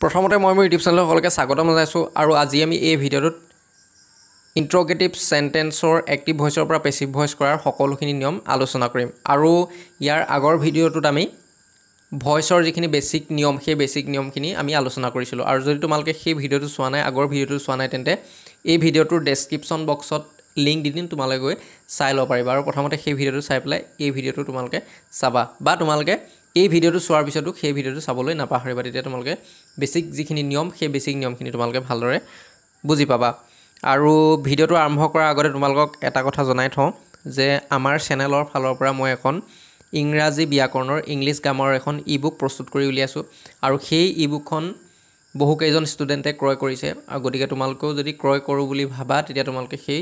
প্ৰথমতে মই মোৰ ইউটিউব চেনেলৰ সকলোকে স্বাগতম জনাইছোঁ আৰু আজি আমি এই ভিডিঅ'টোত ইণ্ট্ৰগেটিভ চেণ্টেন্সৰ এক্টিভ ভইচৰ পৰা পেচিভ ভইচ কৰাৰ সকলোখিনি নিয়ম আলোচনা কৰিম। আৰু ইয়াৰ আগৰ ভিডিঅ'টোত আমি ভইচৰ যিখিনি বেচিক নিয়ম সেই বেচিক নিয়মখিনি আমি আলোচনা কৰিছিলোঁ। আৰু যদি তোমালোকে সেই ভিডিঅ'টো চোৱা নাই আগৰ ভিডিঅ'টো চোৱা নাই তেন্তে এই ভিডিঅ'টোৰ ডেছক্ৰিপশ্যন বক্সত লিংক দি দিম তোমালোকে গৈ চাই ল'ব পাৰিবা। আৰু প্ৰথমতে সেই ভিডিঅ'টো চাই পেলাই এই ভিডিঅ'টো তোমালোকে চাবা। বা তোমালোকে এই ভিডিঅ'টো চোৱাৰ পিছতো সেই ভিডিঅ'টো চাবলৈ নাপাহৰিবা তেতিয়া তোমালোকে বেচিক যিখিনি নিয়ম সেই বেচিক নিয়মখিনি তোমালোকে ভালদৰে বুজি পাবা। আৰু ভিডিঅ'টো আৰম্ভ কৰাৰ আগতে তোমালোকক এটা কথা জনাই থওঁ যে আমাৰ চেনেলৰ ফালৰ পৰা মই এখন ইংৰাজী ব্যাকৰণৰ ইংলিছ গ্ৰামাৰৰ এখন ই বুক প্ৰস্তুত কৰি উলিয়াইছোঁ। আৰু সেই ই বুকখন বহুকেইজন ষ্টুডেণ্টে ক্ৰয় কৰিছে। আৰু গতিকে তোমালোকেও যদি ক্ৰয় কৰোঁ বুলি ভাবা তেতিয়া তোমালোকে সেই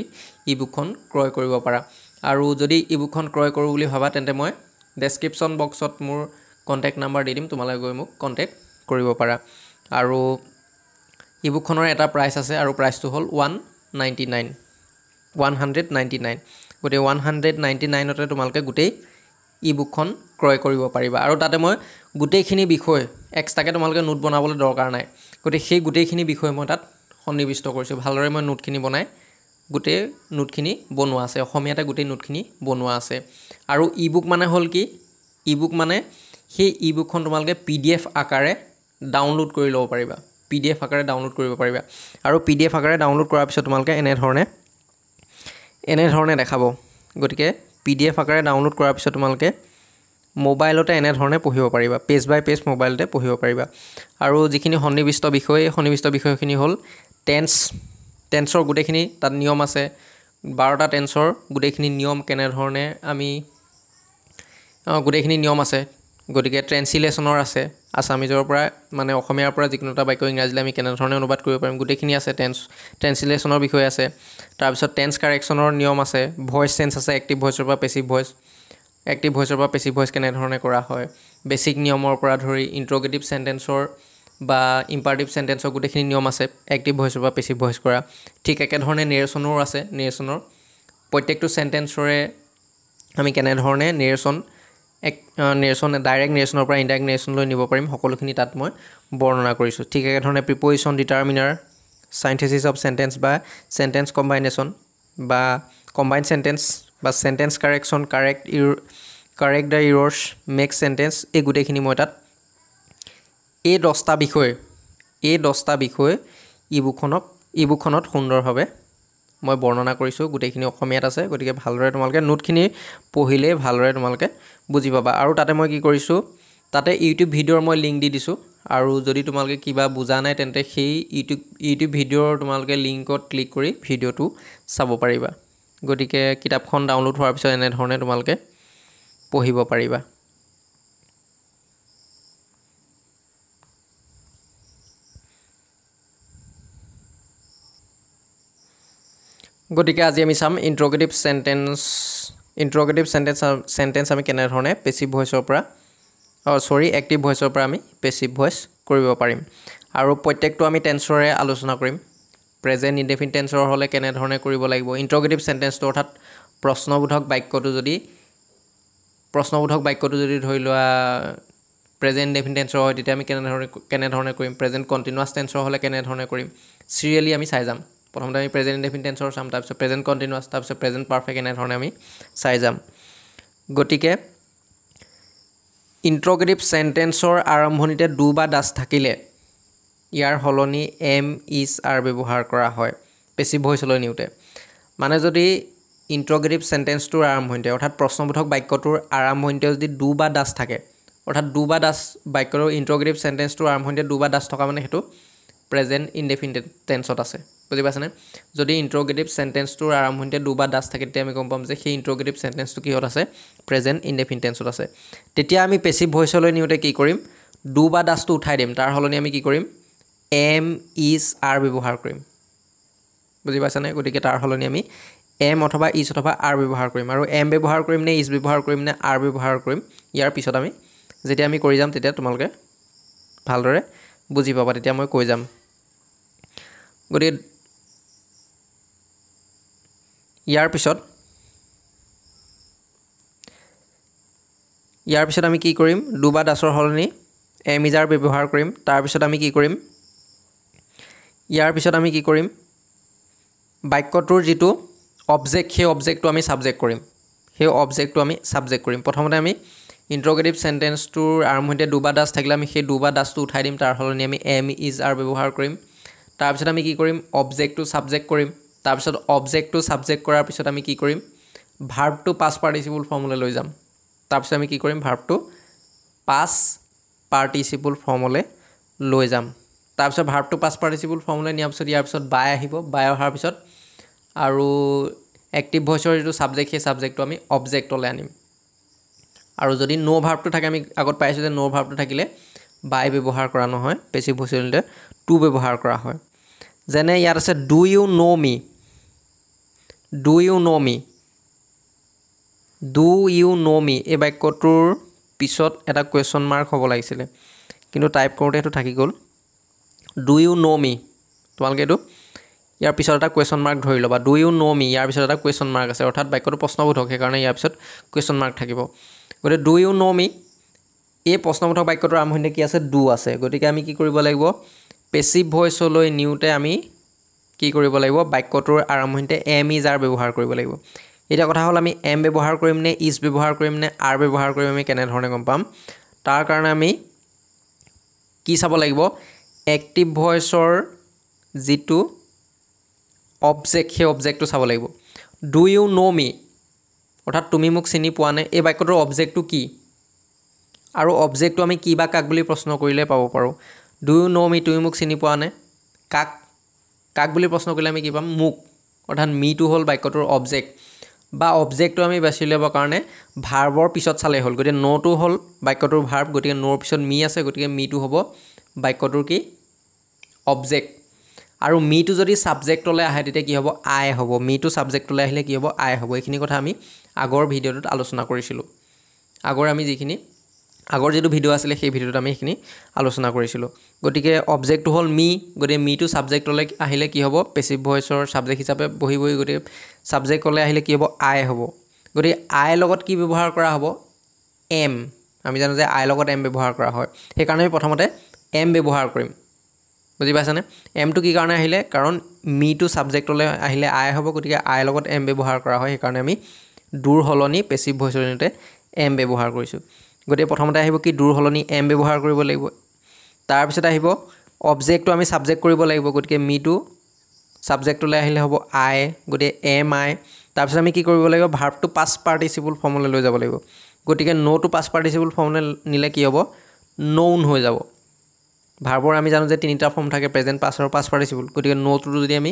ই বুকখন ক্ৰয় কৰিব পাৰা। আৰু যদি ই বুকখন ক্ৰয় কৰোঁ বুলি ভাবা তেন্তে মই ডেছক্ৰিপশ্যন বক্সত মোৰ কণ্টেক্ট নাম্বাৰ দি দিম তোমালোকে গৈ মোক কণ্টেক্ট কৰিব পাৰা। আৰু ই বুকখনৰ এটা প্ৰাইচ আছে আৰু প্ৰাইচটো হ'ল one ninety nine one hundred ninety nine গতিকে ওৱান হাণ্ড্ৰেড নাইণ্টি নাইনতে তোমালোকে গোটেই ই বুকখন ক্ৰয় কৰিব পাৰিবা। আৰু তাতে মই গোটেইখিনি বিষয় এক্সট্ৰাকৈ তোমালোকে নোট বনাবলৈ দৰকাৰ নাই। গতিকে সেই গোটেইখিনি বিষয় মই তাত সন্নিৱিষ্ট কৰিছোঁ। ভালদৰে মই নোটখিনি বনাই গোটেই নোটখিনি বনোৱা আছে। অসমীয়াতে গোটেই নোটখিনি বনোৱা আছে। আৰু ই বুক মানে হ'ল কি? ই বুক মানে সেই ই বুকখন তোমালোকে পি ডি এফ আকাৰে ডাউনলোড কৰি ল'ব পাৰিবা। পি ডি এফ আকাৰে ডাউনলোড কৰিব পাৰিবা। আৰু পি ডি এফ আকাৰে ডাউনলোড কৰাৰ পিছত তোমালোকে এনেধৰণে এনেধৰণে দেখাব। গতিকে পি ডি এফ আকাৰে ডাউনলোড কৰাৰ পিছত তোমালোকে মোবাইলতে এনেধৰণে পঢ়িব পাৰিবা। পেজ বাই পেজ মোবাইলতে পঢ়িব পাৰিবা। আৰু যিখিনি সন্নিৱিষ্ট বিষয় এই সন্নিৱিষ্ট বিষয়খিনি হ'ল টেন্স টেন্সৰ গোটেইখিনি তাত নিয়ম আছে। বাৰটা টেন্সৰ গোটেইখিনি নিয়ম কেনেধৰণে আমি গোটেইখিনি নিয়ম আছে। গতিকে ট্ৰেন্সিলেশ্যনৰ আছে। আছামিজৰ পৰা মানে অসমীয়াৰ পৰা যিকোনো এটা বাক্য ইংৰাজীলৈ আমি কেনেধৰণে অনুবাদ কৰিব পাৰিম গোটেইখিনি আছে টেন্স ট্ৰেন্সিলেশ্যনৰ বিষয়ে আছে। তাৰপিছত টেন্স কাৰেকশ্যনৰ নিয়ম আছে ভইচ চেঞ্চ আছে এক্টিভ ভইচৰ পৰা পেচিভ ভইচ এক্টিভ ভইচৰ পৰা পেচিভ ভইচ কেনেধৰণে কৰা হয়? বেচিক নিয়মৰ পৰা ধৰি ইণ্ট্ৰগেটিভ চেণ্টেন্সৰ বা ইম্পাৰটিভ চেণ্টেন্সৰ গোটেইখিনি নিয়ম আছে এক্টিভ ভইচৰ পৰা পেচিভ ভইচ কৰা। ঠিক একেধৰণে নেৰেশ্যনৰো আছে নেৰেশ্যনৰ প্ৰত্যেকটো চেণ্টেন্সৰে আমি কেনেধৰণে নেৰেশ্যন এক নেৰেশ্যন ডাইৰেক্ট নেৰেশ্যনৰ পৰা ইনডাইৰেক্ট নেৰেশ্যনলৈ নিব পাৰিম। সকলোখিনি তাত মই বৰ্ণনা কৰিছোঁ। ঠিক একেধৰণে preposition determiner synthesis of sentence বা চেণ্টেন্স কম্বাইনেশ্যন বা কম্বাইন চেণ্টেন্স বা sentence correction correct error correct the errors make sentence এই গোটেইখিনি মই তাত এই দহটা বিষয় এই দহটা বিষয় ই বুকখনক ই বুকখনত সুন্দৰভাৱে মই বৰ্ণনা কৰিছোঁ গোটেইখিনি অসমীয়াত আছে গতিকে ভালদৰে তোমালোকে নোটখিনি পঢ়িলেই ভালদৰে তোমালোকে বুজি পাবা। আৰু তাতে মই কি কৰিছোঁ তাতে ইউটিউব ভিডিঅ'ৰ মই লিংক দি দিছোঁ। আৰু যদি তোমালোকে কিবা বুজা নাই তেন্তে সেই ইউটিউব ইউটিউব ভিডিঅ'ৰ তোমালোকে লিংকত ক্লিক কৰি ভিডিঅ'টো চাব পাৰিবা। গতিকে কিতাপখন ডাউনলোড হোৱাৰ পিছত এনেধৰণে তোমালোকে পঢ়িব পাৰিবা। গতিকে আজি আমি চাম interrogative sentence interrogative sentence sentence আমি কেনেধৰণে পেচিভ ভইচৰ পৰা অঁ চৰি এক্টিভ ভইচৰ পৰা আমি পেচিভ ভইচ কৰিব পাৰিম। আৰু প্ৰত্যেকটো আমি টেন্সৰে আলোচনা কৰিম। প্ৰেজেণ্ট ইনডেফিন টেন্সৰ হ'লে কেনেধৰণে কৰিব লাগিব? ইণ্ট্ৰগেটিভ চেণ্টেন্সটো অৰ্থাৎ প্ৰশ্নবোধক বাক্যটো যদি প্ৰশ্নবোধক বাক্যটো যদি ধৰি লোৱা প্ৰেজেণ্ট ইনডেফিন টেন্সৰ হয় তেতিয়া আমি কেনেধৰণে কেনেধৰণে কৰিম? প্ৰেজেণ্ট কণ্টিনিউৱাছ টেন্সৰ হ'লে কেনেধৰণে কৰিম? চিৰিয়েলি আমি চাই যাম। প্ৰথমতে আমি প্ৰেজেণ্ট ইনডেফিন টেন্সৰ চাম তাৰপিছত প্ৰেজেণ্ট কণ্টিনিউৱাছ তাৰপিছত প্ৰেজেণ্ট পাৰফেক্ট এনেধৰণে আমি চাই যাম। গতিকে ইণ্ট্ৰগেটিভ চেণ্টেন্সৰ আৰম্ভণিতে ডু বা ডাছ থাকিলে ইয়াৰ সলনি এম ইজ আৰ ব্যৱহাৰ কৰা হয়। পেচিভ ভইচলৈ নিওঁতে। মানে যদি ইণ্ট্ৰগেটিভ চেণ্টেন্সটোৰ আৰম্ভণিতে অৰ্থাৎ প্ৰশ্নবোধক বাক্যটোৰ আৰম্ভণিতে যদি ডু বা ডাছ থাকে অৰ্থাৎ ডু বা ডাছ বাক্যটোৰ ইণ্ট্ৰগেটিভ চেণ্টেন্সটোৰ আৰম্ভণিতে ডু বা ডাছ থকা মানে সেইটো প্ৰেজেণ্ট ইনডেফিনিট টেন্সত আছে। বুজি পাইছেনে? যদি ইণ্ট্ৰগেটিভ চেণ্টেন্সটোৰ আৰম্ভণিতে বা ডাছ থাকে তেতিয়া আমি গম পাম যে সেই ইণ্ট্ৰগেটিভ চেণ্টেন্সটো কিহত আছে? প্ৰেজেণ্ট ইনডেফিন টেন্সত আছে। তেতিয়া আমি পেচিভ ভইচলৈ নিওঁতে কি কৰিম? বা ডাছটো উঠাই দিম। তাৰ সলনি আমি কি কৰিম? এম ইজ আৰ ব্যৱহাৰ কৰিম। বুজি পাইছেনে? গতিকে তাৰ সলনি আমি এম অথবা ইজ অথবা আৰ ব্যৱহাৰ কৰিম। আৰু এম ব্যৱহাৰ কৰিম নে ইজ ব্যৱহাৰ কৰিম নে আৰ ব্যৱহাৰ কৰিম ইয়াৰ পিছত আমি যেতিয়া আমি কৰি যাম তেতিয়া তোমালোকে ভালদৰে বুজি পাবা। তেতিয়া মই কৈ যাম। গতিকে ইয়াৰ পিছত ইয়াৰ পিছত আমি কি কৰিম? ডু বা ডাছৰ সলনি এম ইজাৰ ব্যৱহাৰ কৰিম। তাৰপিছত আমি কি কৰিম? ইয়াৰ পিছত আমি কি কৰিম? বাক্যটোৰ যিটো অবজেক্ট সেই অবজেক্টটো আমি ছাবজেক্ট কৰিম। সেই অবজেক্টটো আমি ছাবজেক্ট কৰিম। প্ৰথমতে আমি ইণ্ট্ৰগেটিভ চেণ্টেন্সটোৰ আৰম্ভণিতে ডু বা ডাছ থাকিলে আমি সেই ডু বা ডাছটো উঠাই দিম। তাৰ সলনি আমি এম ইজ আৰ ব্যৱহাৰ কৰিম। তাৰপিছত আমি কি কৰিম? অবজেক্টটো ছাবজেক্ট কৰিম। তাৰপিছত অবজেক্টটো ছাবজেক্ট কৰাৰ পিছত আমি কি কৰিম? ভাৰ্বটো পাছ পাৰ্টিচিপুল ফৰ্মলৈ লৈ যাম। তাৰপিছত আমি কি কৰিম? ভাৰ্বটো পাছ পাৰ্টিচিপুল ফৰ্মলৈ লৈ যাম। তাৰপিছত ভাৰ্বটো পাছ পাৰ্টিচিপুল ফৰ্মলৈ নিয়াৰ পিছত ইয়াৰ পিছত বাই আহিব। বাই অহাৰ পিছত আৰু এক্টিভ ভইচৰ যিটো ছাবজেক্ট সেই ছাবজেক্টটো আমি অবজেক্টলৈ আনিম। আৰু যদি ন' ভাৰ্বটো থাকে আমি আগত পাইছোঁ যে ন' ভাৰ্বটো থাকিলে বাই ব্যৱহাৰ কৰা নহয়। পেচিভ ভইচৰ টু ব্যৱহাৰ কৰা হয়। যেনে ইয়াত আছে do you know' me do you know' me do you know' me এই বাক্যটোৰ পিছত এটা কুৱেশ্যন মাৰ্ক হ'ব লাগিছিলে। কিন্তু টাইপ কৰোঁতে সেইটো থাকি গ'ল। ডু ইউ ন' মি তোমালোকে এইটো ইয়াৰ পিছত এটা কুৱেশ্যন মাৰ্ক ধৰি ল'বা। ডু ইউ ন' মি ইয়াৰ পিছত এটা কুৱেশ্যন মাৰ্ক আছে। অৰ্থাৎ বাক্যটো প্ৰশ্নবোধক সেইকাৰণে ইয়াৰ পিছত কুৱেশ্যন মাৰ্ক থাকিব। গতিকে ডু ইউ ন' মি এই প্ৰশ্নবোধক বাক্যটোৰ আৰম্ভণিতে কি আছে? ডু আছে। গতিকে আমি কি কৰিব লাগিব? পেচিভ ভইচলৈ নিওঁতে আমি কি কৰিব লাগিব? বাক্যটোৰ আৰম্ভণিতে এম ইজ আৰ ব্যৱহাৰ কৰিব লাগিব। এতিয়া কথা হ'ল আমি এম ব্যৱহাৰ কৰিম নে ইজ ব্যৱহাৰ কৰিম নে আৰ ব্যৱহাৰ কৰিম আমি কেনেধৰণে গম পাম? তাৰ কাৰণে আমি কি চাব লাগিব? এক্টিভ ভইচৰ যিটো অবজেক্ট সেই অবজেক্টটো চাব লাগিব। ডু ইউ ন' মি অৰ্থাৎ তুমি মোক চিনি পোৱা নে? এই বাক্যটোৰ অবজেক্টটো কি? আৰু অবজেক্টটো আমি কি বা কাক বুলি প্ৰশ্ন কৰিলে পাব পাৰোঁ? ইউ ন' মি তুমি মোক চিনি পোৱা নে? কাক কাক বুলি প্ৰশ্ন কৰিলে আমি কি পাম? মোক। অৰ্থাৎ মিটো হ'ল বাক্যটোৰ অবজেক্ট বা অবজেক্টটো আমি বাছি উলিয়াবৰ কাৰণে ভাৰ্বৰ পিছত চালেই হ'ল। গতিকে ন'টো হ'ল বাক্যটোৰ ভাৰ্ব গতিকে ন'ৰ পিছত মি আছে গতিকে মিটো হ'ব বাক্যটোৰ কি? অবজেক্ট আৰু মিটো যদি ছাবজেক্টলৈ আহে তেতিয়া কি হ'ব? আই হ'ব। মিটো ছাবজেক্টলৈ আহিলে কি হ'ব? আই হ'ব। এইখিনি কথা আমি আগৰ ভিডিঅ'টোত আলোচনা কৰিছিলোঁ। আগৰ আমি যিখিনি আগৰ যিটো ভিডিঅ' আছিলে সেই ভিডিঅ'টোত আমি সেইখিনি আলোচনা কৰিছিলোঁ। গতিকে অবজেক্টটো হ'ল মি গতিকে মিটো ছাবজেক্টলৈ আহিলে কি হ'ব? পেচিভ ভইচৰ ছাবজেক্ট হিচাপে বহি বহি গতিকে ছাবজেক্টলৈ আহিলে কি হ'ব? আই হ'ব। গতিকে আইৰ লগত কি ব্যৱহাৰ কৰা হ'ব? এম আমি জানো যে আইৰ লগত এম ব্যৱহাৰ কৰা হয়। সেইকাৰণে আমি প্ৰথমতে এম ব্যৱহাৰ কৰিম। বুজি পাইছানে? এমটো কি কাৰণে আহিলে? কাৰণ মিটো ছাবজেক্টলৈ আহিলে আই হ'ব গতিকে আইৰ লগত এম ব্যৱহাৰ কৰা হয়। সেইকাৰণে আমি দূৰ সলনি পেচিভ ভইচৰ জৰিয়তে এম ব্যৱহাৰ কৰিছোঁ। গতিকে প্ৰথমতে আহিব কি দূৰ সলনি এম ব্যৱহাৰ কৰিব লাগিব। তাৰপিছত আহিব অবজেক্টটো আমি ছাবজেক্ট কৰিব লাগিব গতিকে মিটো ছাবজেক্টলৈ আহিলে হ'ব আই গতিকে এম আই তাৰপিছত আমি কি কৰিব লাগিব ভাৰ্বটো পাছ পাৰ্টিচিপুল ফৰ্মলৈ লৈ যাব লাগিব। গতিকে ন'টো পাছ পাৰ্টিচিপুল ফৰ্মলৈ নিলে কি হ'ব? নৌন হৈ যাব। ভাৰ্বৰ আমি জানো যে তিনিটা ফৰ্ম থাকে প্ৰেজেণ্ট পাছ আৰু পাছ পাৰ্টিচিপুল গতিকে ন'টো যদি আমি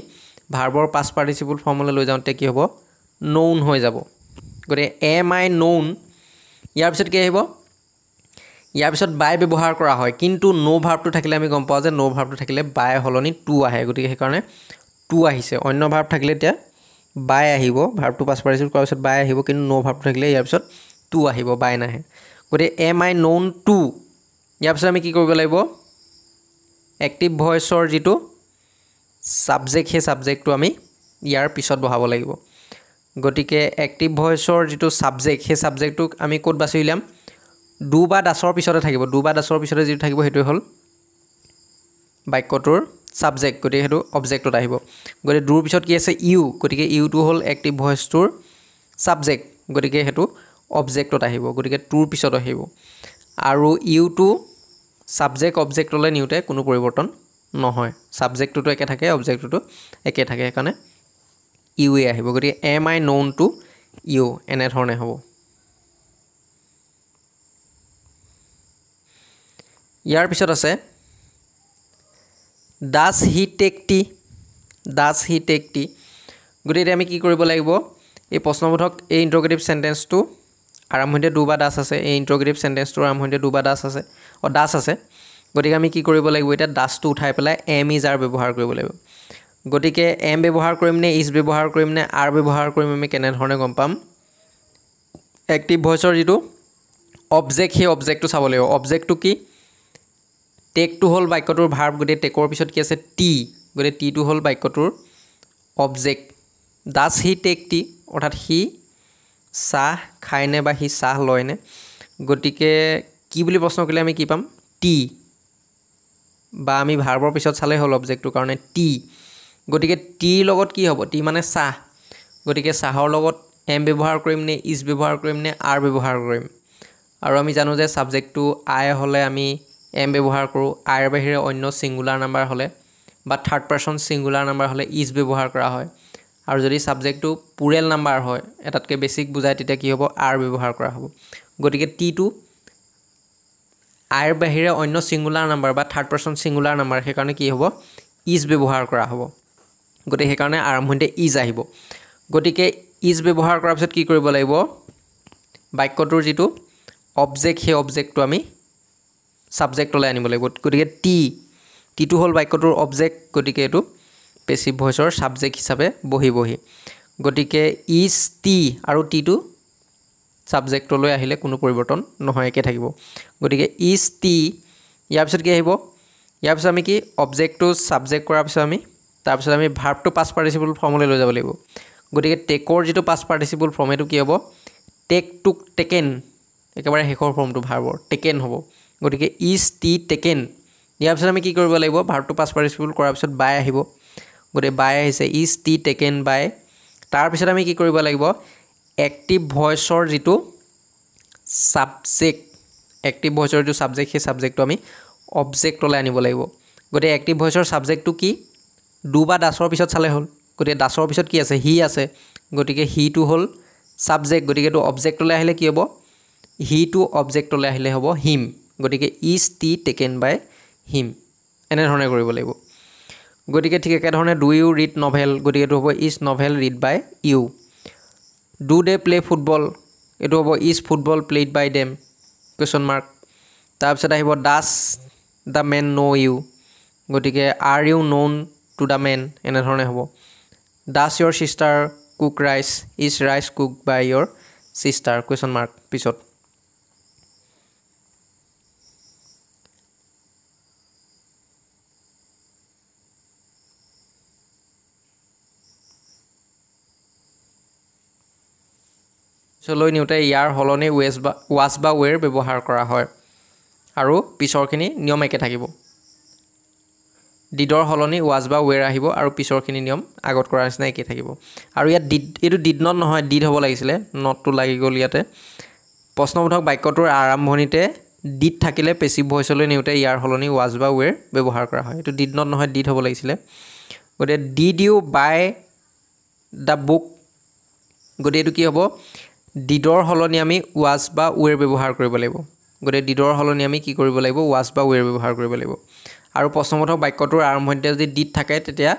ভাৰ্বৰ পাছ পাৰ্টিচিপুল ফৰ্মলৈ লৈ যাওঁ তেতিয়া কি হ'ব? নৌন হৈ যাব। গতিকে এম আই নৌন ইয়াৰ পিছত কি আহিব? ইয়াৰ পিছত বাই ব্যৱহাৰ কৰা হয়। কিন্তু ন' ভাৰ্বটো থাকিলে আমি গম পাওঁ যে ন' ভাৰ্বটো থাকিলে বাই সলনি টু আহে। গতিকে সেইকাৰণে টু আহিছে। অন্য ভাৰ্ব থাকিলে এতিয়া বাই আহিব। ভাৰ্বটো পাছ পাৰ্টিচিপুল কৰাৰ পিছত বাই আহিব। কিন্তু ন' ভাৰ্বটো থাকিলে ইয়াৰ পিছত টু আহিব। বাই নাহে। গতিকে এম আই নৌন টু ইয়াৰ পিছত আমি কি কৰিব লাগিব? এক্টিভ ভইচৰ যিটো ছাবজেক্ট সেই ছাবজেক্টটো আমি ইয়াৰ পিছত বহাব লাগিব। গতিকে এক্টিভ ভইচৰ যিটো ছাবজেক্ট সেই ছাবজেক্টটোক আমি ক'ত বাছি উলিয়াম? ডু বা দাছৰ পিছতে থাকিব ডু বা দাছৰ পিছতে যিটো থাকিব সেইটোৱে হ'ল বাক্যটোৰ ছাবজেক্ট গতিকে সেইটো অবজেক্টত আহিব। গতিকে ডুৰ পিছত কি আছে? ইউ গতিকে ইউটো হ'ল এক্টিভ ভইচটোৰ ছাবজেক্ট গতিকে সেইটো অবজেক্টত আহিব গতিকে টুৰ পিছত আহিব। আৰু ইউটো ছাবজেক্ট অবজেক্টলৈ নিওঁতে কোনো পৰিৱৰ্তন নহয়। ছাবজেক্টটোতো একে থাকে অবজেক্টটোতো একে থাকে সেইকাৰণে ইউৱে আহিব। গতিকে am I known to you এনেধৰণে হ'ব। ইয়াৰ পিছত আছে does he take tea does he take tea গতিকে এতিয়া আমি কি কৰিব লাগিব এই প্ৰশ্নবোধক এই ইণ্ট্ৰগেটিভ চেণ্টেন্সটো আৰম্ভণিতে ডু বা ডাছ আছে এই ইণ্ট্ৰগেটিভ চেণ্টেন্সটোৰ আৰম্ভণিতে ডু বা ডাছ আছে অঁ ডাছ আছে। গতিকে আমি কি কৰিব লাগিব এতিয়া ডাছটো উঠাই পেলাই এম ইজ আৰ ব্যৱহাৰ কৰিব লাগিব। গতিকে এম ব্যৱহাৰ কৰিম নে ইজ ব্যৱহাৰ কৰিম নে আৰ ব্যৱহাৰ কৰিম আমি কেনেধৰণে গম পাম? এক্টিভ ভইচৰ যিটো অবজেক্ট সেই অবজেক্টটো চাব লাগিব। অবজেক্টটো কি? টেকটো হ'ল বাক্যটোৰ ভাৰ্ব গতিকে টেকৰ পিছত কি আছে? টি গতিকে টিটো হ'ল বাক্যটোৰ object does he take tea অৰ্থাৎ সি চাহ খায়নে বা সি চাহ লয়নে? গতিকে কি বুলি প্ৰশ্ন কৰিলে আমি কি পাম? টি বা আমি ভাৰ্বৰ পিছত চালেই হ'ল অবজেক্টটোৰ কাৰণে টি গতিকে টিৰ লগত কি হ'ব? টি মানে চাহ। গতিকে চাহৰ লগত এম ব্যৱহাৰ কৰিম নে ইজ ব্যৱহাৰ কৰিম নে আৰ ব্যৱহাৰ কৰিম? আৰু আমি জানো যে ছাবজেক্টটো আই হ'লে আমি এম ব্যৱহাৰ কৰোঁ। আইৰ বাহিৰে অন্য ছিংগুলাৰ নাম্বাৰ হ'লে বা থাৰ্ড পাৰ্চন ছিংগুলাৰ নাম্বাৰ হ'লে ইজ ব্যৱহাৰ কৰা হয়। আৰু যদি ছাবজেক্টটো পুৰেল নাম্বাৰ হয় এটাতকৈ বেছিক বুজায় তেতিয়া কি হ'ব? আৰ ব্যৱহাৰ কৰা হ'ব। গতিকে টিটো আইৰ বাহিৰে অন্য ছিংগুলাৰ নাম্বাৰ বা থাৰ্ড পাৰ্চন ছিংগুলাৰ নাম্বাৰ সেইকাৰণে কি হ'ব? ইজ ব্যৱহাৰ কৰা হ'ব। গতিকে সেইকাৰণে আৰম্ভণিতে ইজ আহিব। গতিকে ইজ ব্যৱহাৰ কৰাৰ পিছত কি কৰিব লাগিব? বাক্যটোৰ যিটো অবজেক্ট সেই অবজেক্টটো আমি ছাবজেক্টলৈ আনিব লাগিব। গতিকে টি টিটো হ'ল বাক্যটোৰ অবজেক্ট গতিকে এইটো পেচিভ ভইচৰ ছাবজেক্ট হিচাপে বহি বহি। গতিকে ইজ টি আৰু টিটো ছাবজেক্টলৈ আহিলে কোনো পৰিৱৰ্তন নহয় একে থাকিব। গতিকে ইজ টি ইয়াৰ পিছত কি আহিব? ইয়াৰ পিছত আমি কি? অবজেক্টটো ছাবজেক্ট কৰাৰ পিছত আমি তাৰপিছত আমি ভাৰ্বটো পাছ পাৰ্টিচিপল ফৰ্মলৈ লৈ যাব লাগিব। গতিকে টেকৰ যিটো পাছ পাৰ্টিচিপল ফৰ্ম এইটো কি হ'ব? টেক টুক টেকেন একেবাৰে শেষৰ ফৰ্মটো ভাৰ্বৰ টেকেন হ'ব। গতিকে ইজ টি টেকেন ইয়াৰ পিছত আমি কি কৰিব লাগিব? ভাৰ্বটো পাছ পাৰ্টিচিপল কৰাৰ পিছত বাই আহিব। গতিকে বাই আহিছে ইজ টি টেকেন বাই তাৰপিছত আমি কি কৰিব লাগিব? এক্টিভ ভইচৰ যিটো ছাবজেক্ট এক্টিভ ভইচৰ যিটো ছাবজেক্ট সেই ছাবজেক্টটো আমি অবজেক্টলৈ আনিব লাগিব। গতিকে এক্টিভ ভইচৰ ছাবজেক্টটো কি? ডু বা দাছৰ পিছত চালে হ'ল। গতিকে দাছৰ পিছত কি আছে? হি আছে। গতিকে হিটো হ'ল ছাবজেক্ট গতিকে এইটো অবজেক্টলৈ আহিলে কি হ'ব? হিটো অবজেক্টলৈ আহিলে হ'ব হিম গতিকে is tea taken by him এনেধৰণে কৰিব লাগিব। গতিকে ঠিক একেধৰণে ডু ইউ ৰিড নভেল গতিকে এইটো হ'ব is novel read by you do they play football এইটো হ'ব is football played by them question mark তাৰপিছত আহিব does the man know' you গতিকে are you known to the man এনেধৰণে হ'ব। Does your sister cook rice is rice cook by your sister question mark পিছত। পিছলৈ নিওঁতে ইয়াৰ সলনি ways বা wash বা ৱেৰ ব্যৱহাৰ কৰা হয়। আৰু পিছৰখিনি নিয়ম একে থাকিব। ডিডৰ সলনি ৱাজ বা ৱেৰ আহিব আৰু পিছৰখিনি নিয়ম আগত কৰাৰ নিচিনা একেই থাকিব। আৰু ইয়াত ডিড এইটো ডিড নট নহয় ডিড হ'ব লাগিছিলে নটটো লাগি গ'ল ইয়াতে। প্ৰশ্নবোধক বাক্যটোৰ আৰম্ভণিতে ডিড থাকিলে পেচিভ ভইচলৈ নিওঁতে ইয়াৰ সলনি ৱাজ বা ৱেৰ ব্যৱহাৰ কৰা হয়। এইটো ডিড নট নহয় ডিড হ'ব লাগিছিলে। গতিকে did you buy the book গতিকে এইটো কি হ'ব? ডিডৰ সলনি আমি ৱাজ বা ৱেৰ ব্যৱহাৰ কৰিব লাগিব। গতিকে ডিডৰ সলনি আমি কি কৰিব লাগিব? ৱাজ বা ৱেৰ ব্যৱহাৰ কৰিব লাগিব। আৰু প্ৰশ্নবোধক বাক্যটোৰ আৰম্ভণিতে যদি ডিড থাকে তেতিয়া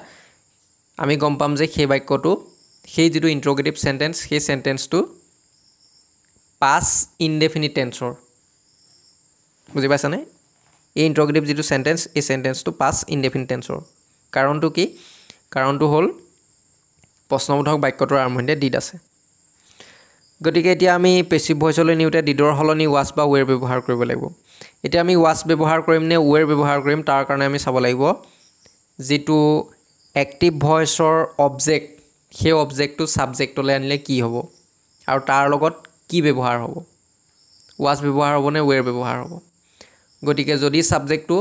আমি গম পাম যে সেই বাক্যটো সেই যিটো ইণ্ট্ৰগেটিভ চেণ্টেঞ্চ সেই চেণ্টেঞ্চটো পাছ ইনডেফিনিট টেন্সৰ বুজি পাইছানে? এই ইণ্ট্ৰগেটিভ যিটো চেণ্টেঞ্চ এই চেণ্টেঞ্চটো পাছ ইনডেফিনিট টেন্সৰ কাৰণটো কি? কাৰণটো হ'ল প্ৰশ্নবোধক বাক্যটোৰ আৰম্ভণিতে ডিড আছে। গতিকে এতিয়া আমি পেচিভ ভইচলৈ নিওঁতে ডিডৰ সলনি ৱাছ বা ৱেৰ ব্যৱহাৰ কৰিব লাগিব। এতিয়া আমি ৱাছ ব্যৱহাৰ কৰিম নে ৱেৰ ব্যৱহাৰ কৰিম তাৰ কাৰণে আমি চাব লাগিব। যিটো এক্টিভ ভইচৰ অবজেক্ট সেই অবজেক্টটো ছাবজেক্টলৈ আনিলে কি হ'ব আৰু তাৰ লগত কি ব্যৱহাৰ হ'ব? ৱাছ ব্যৱহাৰ হ'ব নে ৱেৰ ব্যৱহাৰ হ'ব? গতিকে যদি ছাবজেক্টটো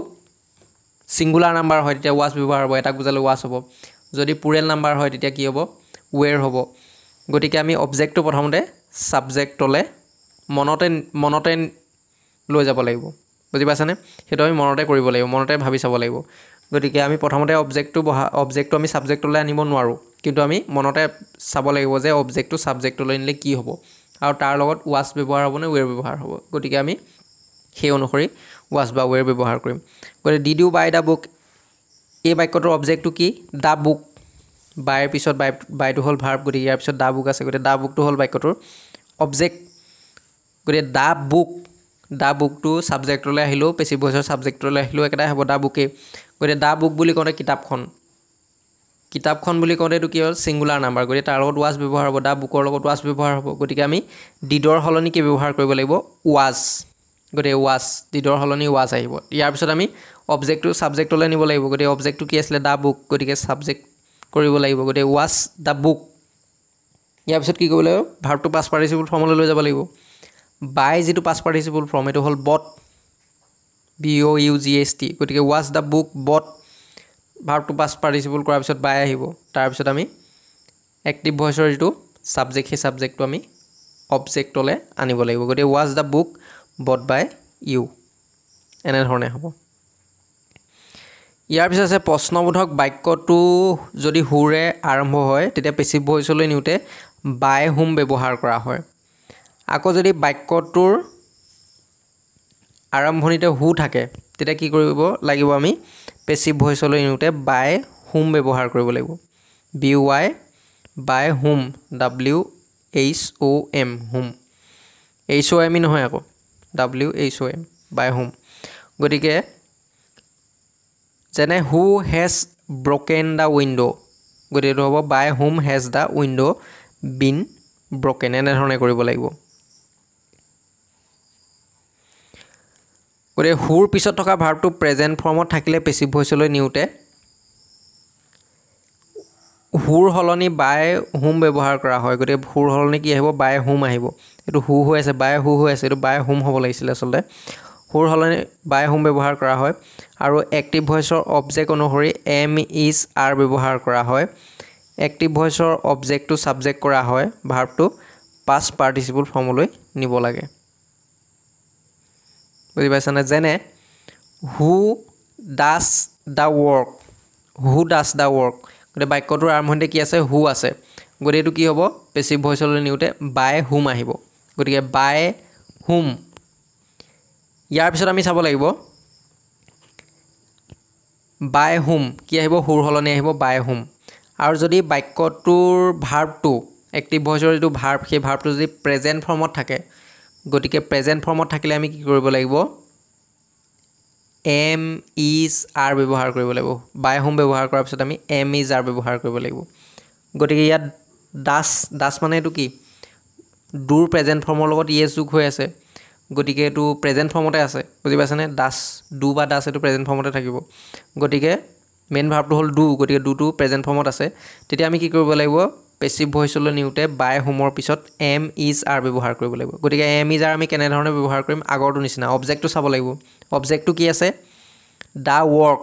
ছিংগুলাৰ নাম্বাৰ হয় তেতিয়া ৱাছ ব্যৱহাৰ হ'ব এটাক বুজালে ৱাছ হ'ব। যদি পুৰেল নাম্বাৰ হয় তেতিয়া কি হ'ব? ৱেৰ হ'ব। গতিকে আমি অবজেক্টটো প্ৰথমতে ছাবজেক্টলৈ মনতে মনতে লৈ যাব লাগিব। বুজি পাইছানে? সেইটো আমি মনতে কৰিব লাগিব মনতে ভাবি চাব লাগিব। গতিকে আমি প্ৰথমতে অবজেক্টটো বহা অবজেক্টটো আমি ছাবজেক্টলৈ আনিব নোৱাৰোঁ। কিন্তু আমি মনতে চাব লাগিব যে অবজেক্টটো ছাবজেক্টলৈ নিলে কি হ'ব। আৰু তাৰ লগত ৱাছ ব্যৱহাৰ হ'ব নে ৱেৰ ব্যৱহাৰ হ'ব। গতিকে আমি সেই অনুসৰি ৱাছ বা ৱেৰ ব্যৱহাৰ কৰিম। গতিকে did you buy the book এই বাক্যটোৰ অবজেক্টটো কি? দ্য বুক বাইৰ পিছত বাই বাইটো হ'ল ভাৰ্ব গতিকে ইয়াৰ পিছত দা বুক আছে। গতিকে দা বুকটো হ'ল বাক্যটোৰ অবজেক্ট গতিকে দা বুক দা বুকটো ছাবজেক্টলৈ আহিলেও পেচিভ ভইচৰ ছাবজেক্টলৈ আহিলেও একেটাই হ'ব দা বুকেই গতিকে দা বুক বুলি কওঁতে কিতাপখন। কিতাপখন বুলি কওঁতে এইটো কি হ'ল? ছিংগুলাৰ নাম্বাৰ গতিকে তাৰ লগত ৱাজ ব্যৱহাৰ হ'ব দা বুকৰ লগত ৱাজ ব্যৱহাৰ হ'ব। গতিকে আমি ডিডৰ সলনি কি ব্যৱহাৰ কৰিব লাগিব? ৱাজ গতিকে ৱাজ ডিডৰ সলনি ৱাজ আহিব। ইয়াৰ পিছত আমি অবজেক্টটো ছাবজেক্টলৈ নিব লাগিব। গতিকে অবজেক্টটো কি আছিলে? দা বুক গতিকে ছাবজেক্ট কৰিব লাগিব। গতিকে ৱাছ দ্য বুক ইয়াৰ পিছত কি কৰিব লাগিব? ভাৰ্বটো পাছ পাৰ্টিচিপল ফৰ্মলৈ লৈ যাব লাগিব। বাই যিটো পাছ পাৰ্টিচিপল ফৰ্ম এইটো হ'ল but B O' U G H T গতিকে ৱাচ দ্য বুক বট ভাৰ্বটো পাছ পাৰ্টিচিপল কৰাৰ পিছত বাই আহিব। তাৰপিছত আমি এক্টিভ ভইচৰ যিটো ছাবজেক্ট সেই ছাবজেক্টটো আমি অবজেক্টলৈ আনিব লাগিব। গতিকে was the book bought by U এনেধৰণে হ'ব। ইয়াৰ পিছত আছে প্ৰশ্নবোধক বাক্যটো যদি সুৰে আৰম্ভ হয় তেতিয়া পেচিভ ভইচলৈ নিওঁতে বাই হোম ব্যৱহাৰ কৰা হয়। আকৌ যদি বাক্যটোৰ আৰম্ভণিতে হু থাকে তেতিয়া কি কৰিব লাগিব আমি পেচিভ ভইচলৈ নিওঁতে বাই হোম ব্যৱহাৰ কৰিব লাগিব। B Y by whom W H O' M whom. H O' M E নহয় আকৌ W H O' M by whom. গতিকে যেনে who has broken the window' গতিকে এইটো হ'ব by home has the window' been broken এনেধৰণে কৰিব লাগিব। গতিকে সুৰ পিছত থকা ভাৰ্বটো প্ৰেজেণ্ট ফৰ্মত থাকিলে পেচিভ ভইচলৈ নিওঁতে সুৰ সলনি বাই হোম ব্যৱহাৰ কৰা হয়। গতিকে সুৰ সলনি কি আহিব? বাই হোম আহিব। এইটো হু হৈ আছে বাই হু হৈ আছে এইটো বাই হোম হ'ব লাগিছিলে আচলতে। সুৰ সলনি বাই হোম ব্যৱহাৰ কৰা হয়। আৰু এক্টিভ ভইচৰ অবজেক্ট অনুসৰি এম ইজ আৰ ব্যৱহাৰ কৰা হয়। এক্টিভ ভইচৰ অবজেক্টটো ছাবজেক্ট কৰা হয় ভাৰ্বটো পাছ পাৰ্টিচিপল ফৰ্মলৈ নিব লাগে। বুজি পাইছানে? যেনে who does the work who does the work গতিকে বাক্যটোৰ আৰম্ভণিতে কি আছে? হু আছে। গতিকে এইটো কি হ'ব? পেচিভ ভইচলৈ নিওঁতে বাই হুম আহিব। গতিকে বাই হুম ইয়াৰ পিছত আমি চাব লাগিব বাই হুম কি আহিব? সুৰ সলনি আহিব বাই হুম আৰু যদি বাক্যটোৰ ভাৰ্বটো এক্টিভ ভইচৰ যিটো ভাৰ্ব সেই ভাৰ্বটো যদি প্ৰেজেণ্ট ফৰ্মত থাকে গতিকে প্ৰেজেণ্ট ফৰ্মত থাকিলে আমি কি কৰিব লাগিব? এম ইজ আৰ ব্যৱহাৰ কৰিব লাগিব। বাই হোম ব্যৱহাৰ কৰাৰ পিছত আমি এম ইজ আৰ ব্যৱহাৰ কৰিব লাগিব। গতিকে ইয়াত ডাছ ডাছ মানে এইটো কি? ডুৰ প্ৰেজেণ্ট ফৰ্মৰ লগত ইয়েছ যোগ হৈ আছে। গতিকে এইটো প্ৰেজেণ্ট ফৰ্মতে আছে। বুজি পাইছেনে? ডাছ ডু বা ডাছ এইটো প্ৰেজেণ্ট ফৰ্মতে থাকিব। গতিকে মেইন ভাৰ্বটো হ'ল ডু গতিকে ডুটো প্ৰেজেণ্ট ফৰ্মত আছে। তেতিয়া আমি কি কৰিব লাগিব? পেচিভ ভইচলৈ নিওঁতে বাই হোমৰ পিছত এম ইজ আৰ ব্যৱহাৰ কৰিব লাগিব। গতিকে এম ইজ আৰ আমি কেনেধৰণে ব্যৱহাৰ কৰিম? আগৰটো নিচিনা। অবজেক্টটো চাব লাগিব। অবজেক্টটো কি আছে? দ্য ৱৰ্ক